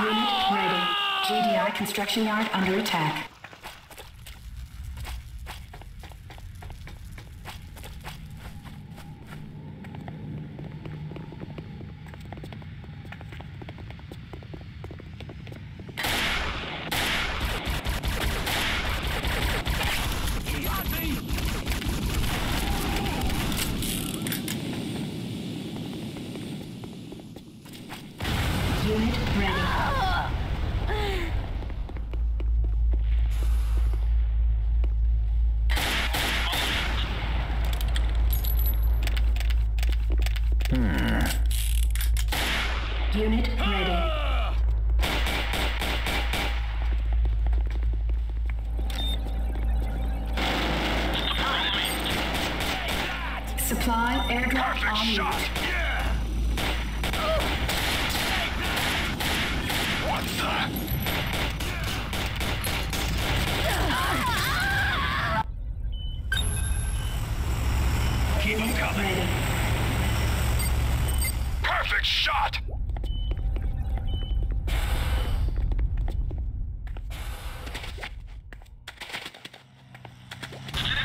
Unit ready. GDI construction yard under attack.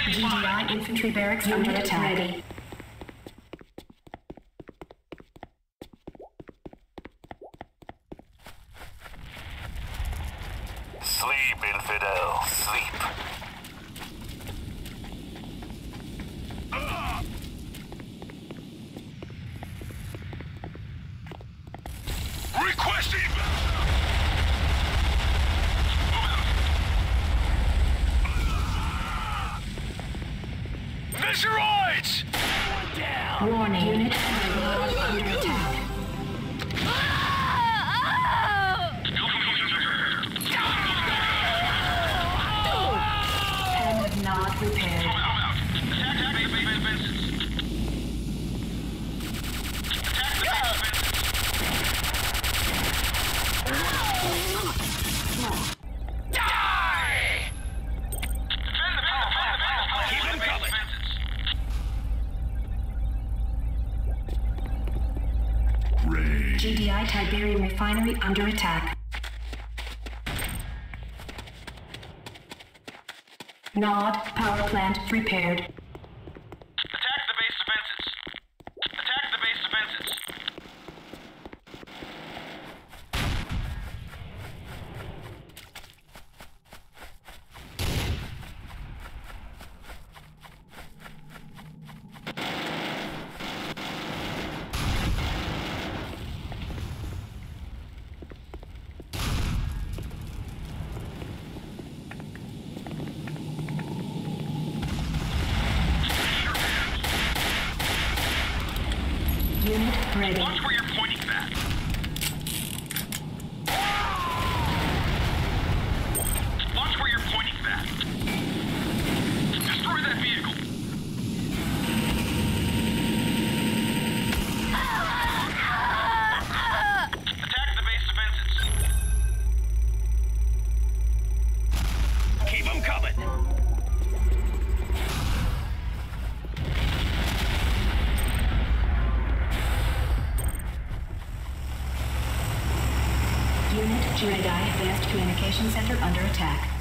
GDI infantry barracks under attack. Ready. under attack. Nod power plant prepared. already. Jiren Advanced Communication Center under attack.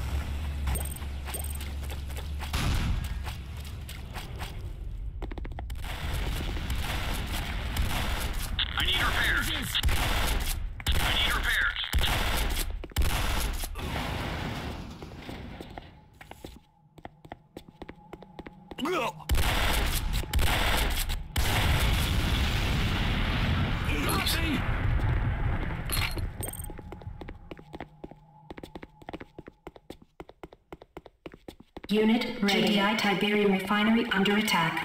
Tiberium refinery under attack.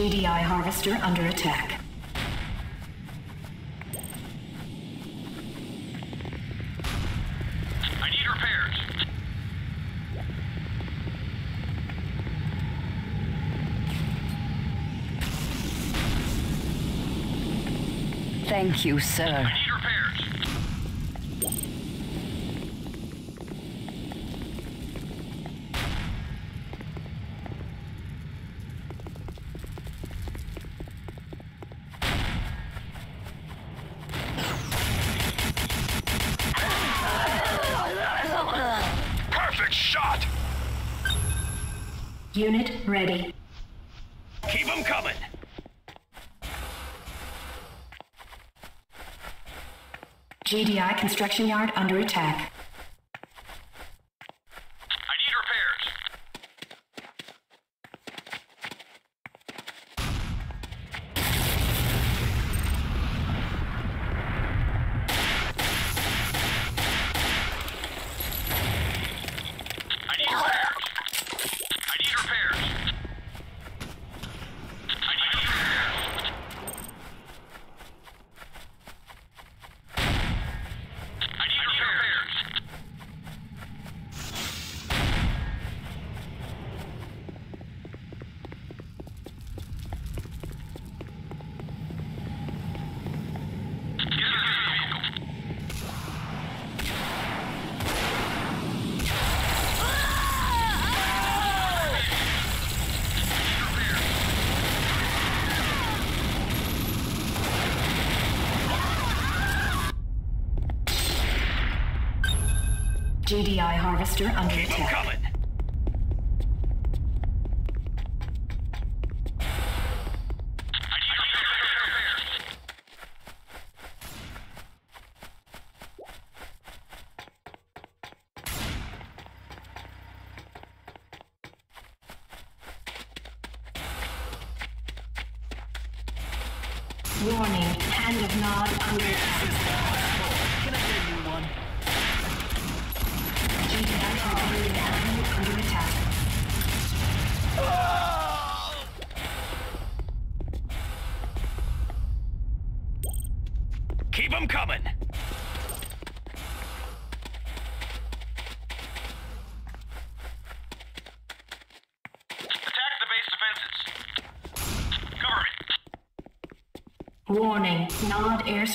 GDI harvester under attack. I need repairs. Thank you, sir. I need repairs. Perfect shot! Unit ready. Keep them coming! GDI construction yard under attack. I need repairs. I need repairs. I need repairs. I need repairs. I need repairs. GDI harvester under Keep attack. coming! I need repairs. Warning, hand of Nod under attack.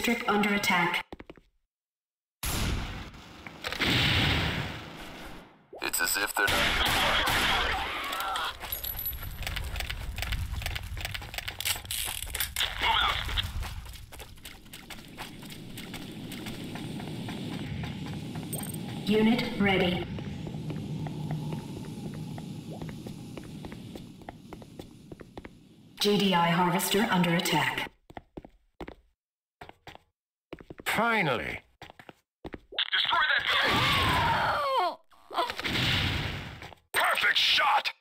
Airstrip under attack. It's as if they're not. Unit ready. GDI harvester under attack. Finally! Destroy that vehicle. Perfect shot!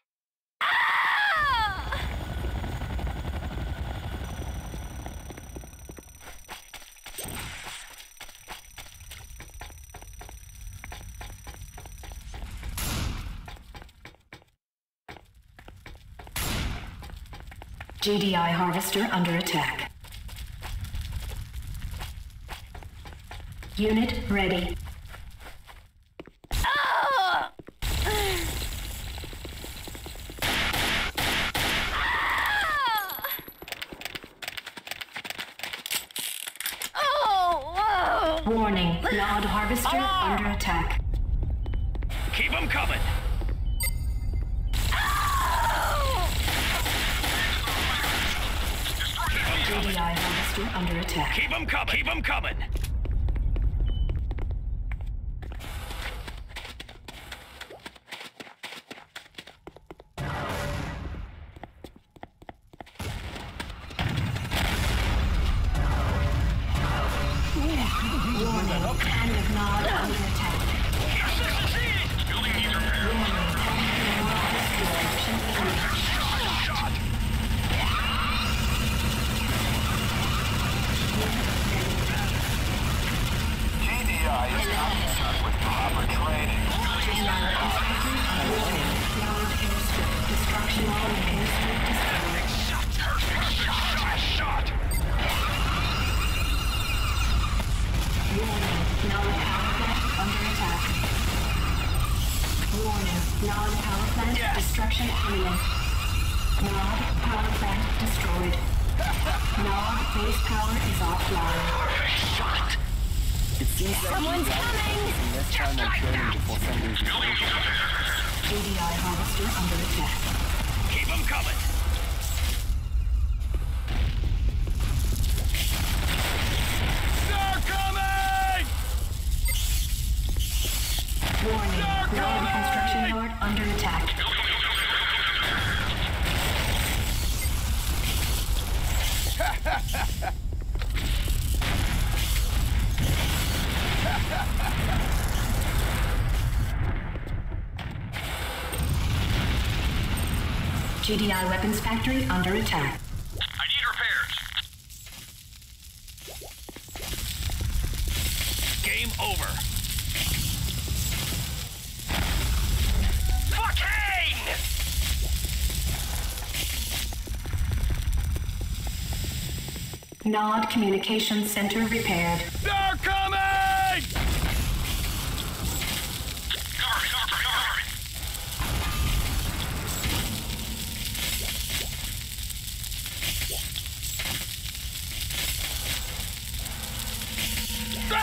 GDI harvester under attack. Unit ready. Destruction. Nod power plant destroyed. Nod base power is offline. It seems like Someone's coming! spending less time on training before Fender's invasion. GDI harvester under attack. Keep them coming. They're coming! Warning. Nod construction yard under attack. GDI weapons factory under attack. I need repairs. Game over. Nod communication center repaired. They're coming! Cover me, cover cover me. No!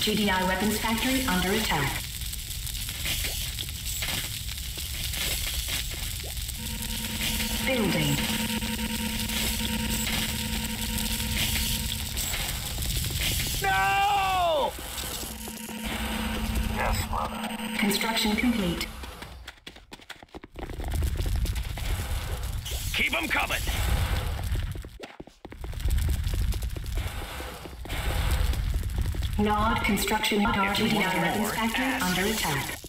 GDI weapons factory under attack. Building. No! Yes, mother. Construction complete. Keep them coming. Nod construction yard If you GDI want weapons more, factory ask. under attack.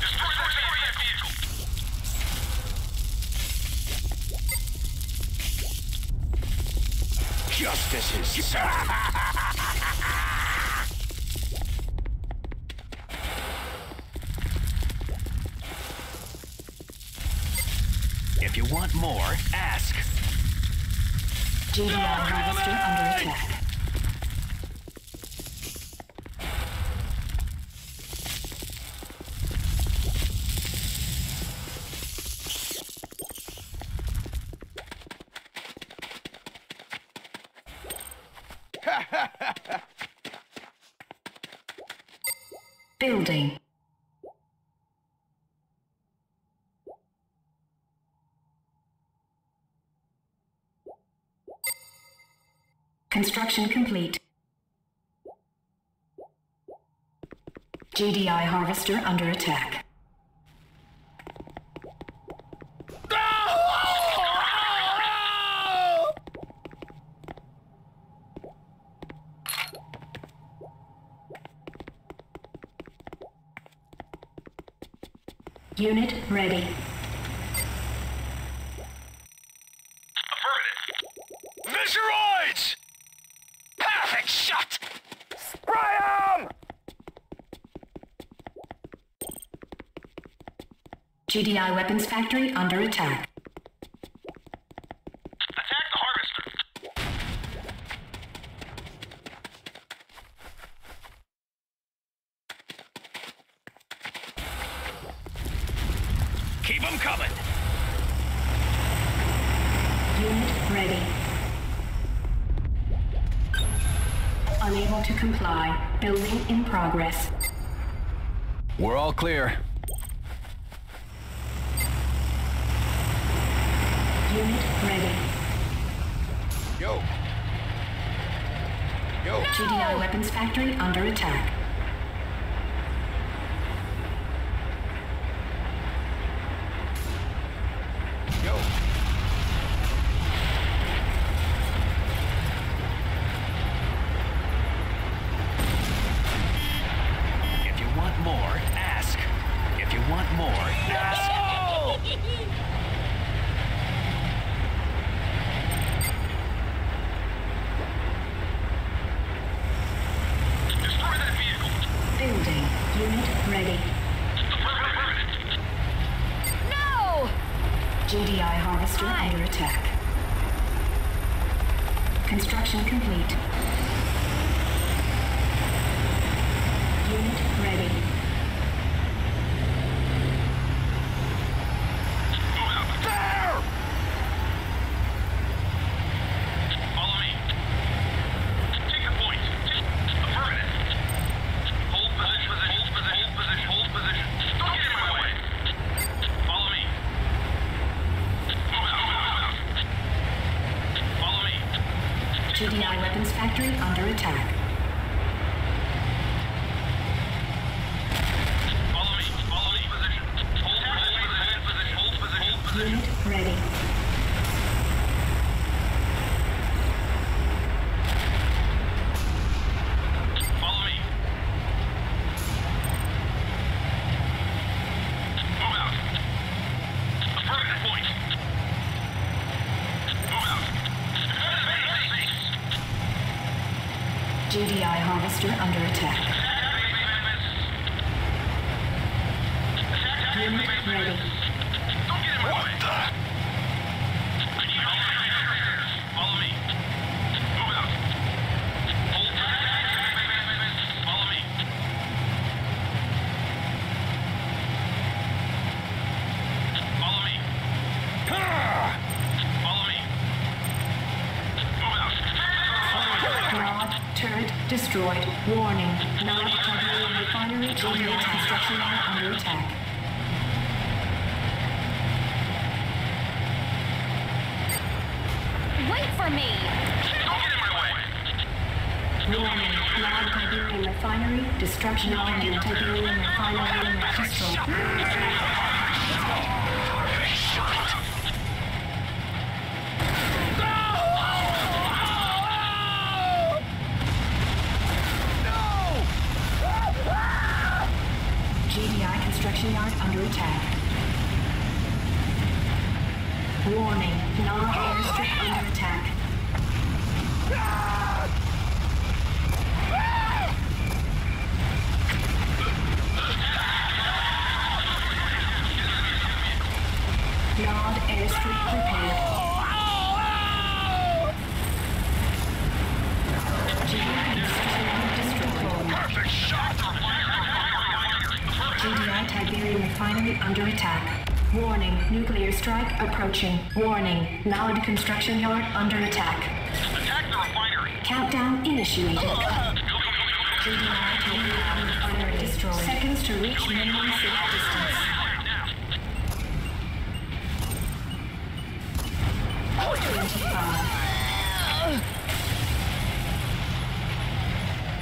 Destroy that vehicle. Justice is served. If you want more, ask. GDI harvester under attack. Construction complete. GDI harvester under attack. Unit ready. GDI weapons factory under attack. Attack harvester. Keep them coming. Unit ready. Unable to comply. Building in progress. We're all clear. Unit ready. Yo. Yo. GDI weapons factory under attack. Yo. If you want more, ask. If you want more, ask. Destroy that vehicle. Harvester under attack. Construction complete. Unit ready. Follow me. Take the point. Affirmative. Hold position. Hold position. Hold position. Hold position. Don't get in my way. Follow me. Move out. Move out. Follow me. GDI weapons factory under attack. Follow me. Follow me. Position. Hold position. Hold position. Hold position. Hold position. Unit ready. Follow me. Move out. Affirmative point. Move out. Base. GDI harvester under attack. Don't get in my way. I need all Follow me. Move out. Hold. Follow me. Follow me. Follow me. Move out. Nod turret destroyed. Warning. Nod Tiberium refinery GDI construction line under attack. Wait for me! Don't get in my way. Warning. Nod Tiberium destruction line and Tiberium refinery destroyed. GDI construction yard under attack. Warning. Nod airstrip under attack. Nod airstrip prepared. GDI construction yard destroyed. Perfect shot. GDI Tiberium refinery under attack. Warning, nuclear strike approaching. Warning, Nod construction yard under attack. Attack the refinery. Countdown initiated. GDI Tiberium refinery destroyed. Seconds to reach minimum safe distance. Twenty-five.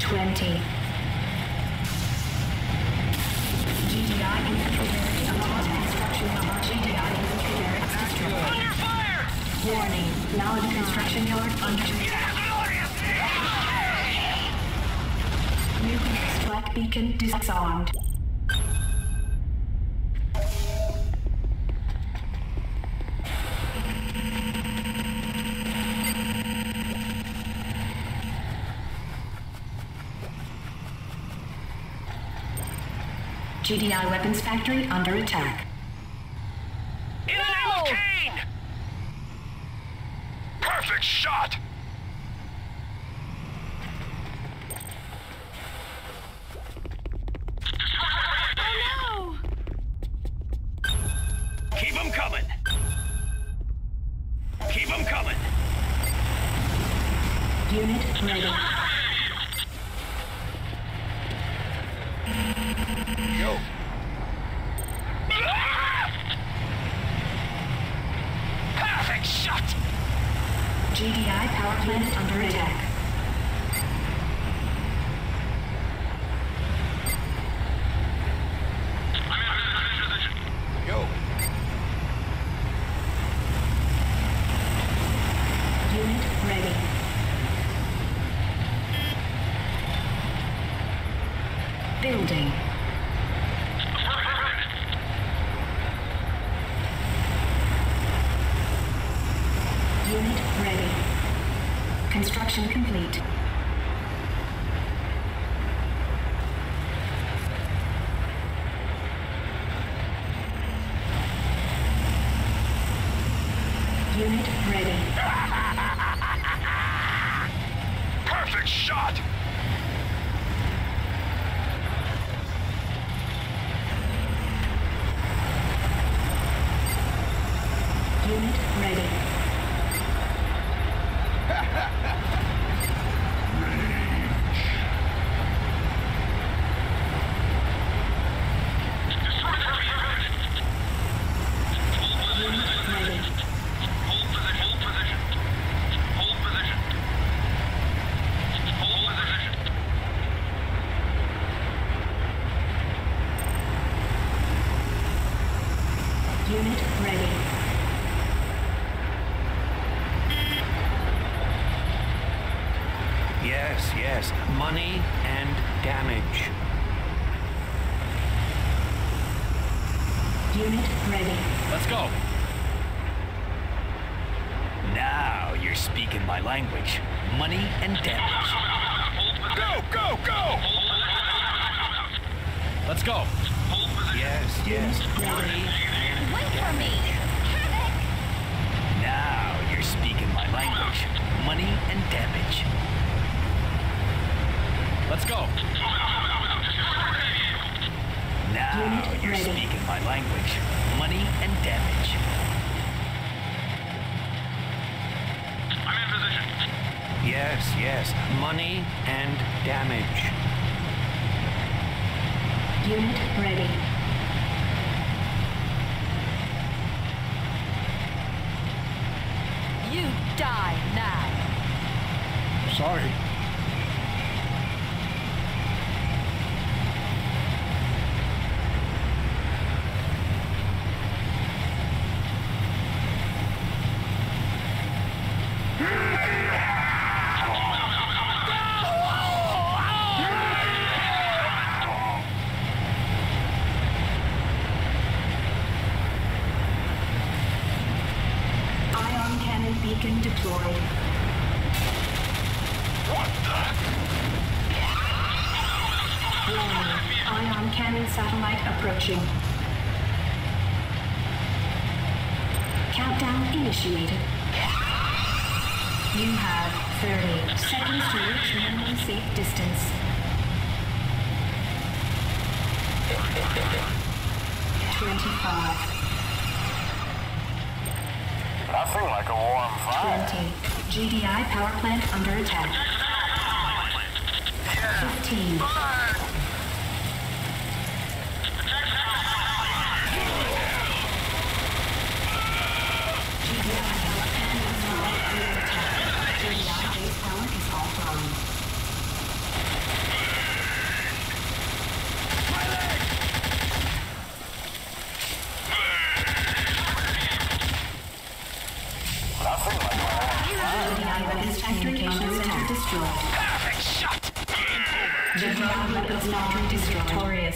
Twenty. GDI infantry barracks under construction yard. GDI infantry barracks destroyed. Under fire! Warning, construction yard under strike beacon disarmed. GDI weapons factory under attack. Shot! GDI power plant under attack. Go! Unit ready. Building. Unit ready. Construction complete. Unit ready. Perfect shot! Unit ready. Unit ready. Hold position. Hold position. Hold position. Hold position. Unit ready. Yes, yes. Money and damage. Unit ready. Let's go. Now you're speaking my language. Money and damage. Go, go, go! Let's go. Yes, yes. Money and Wait for me. Now you're speaking my language. Money and damage. Let's go. Now you're ready. speaking my language. Money and damage. I'm in position. Yes, yes. Money and damage. Unit ready. You die now. Sorry. Ion cannon beacon deployed. Warning. Ion cannon satellite approaching. Countdown initiated. You have 30 seconds to reach minimum safe distance. Twenty-five, Nothing like a warm fire. twenty. GDI power plant under attack. Fifteen. Weapons is victorious.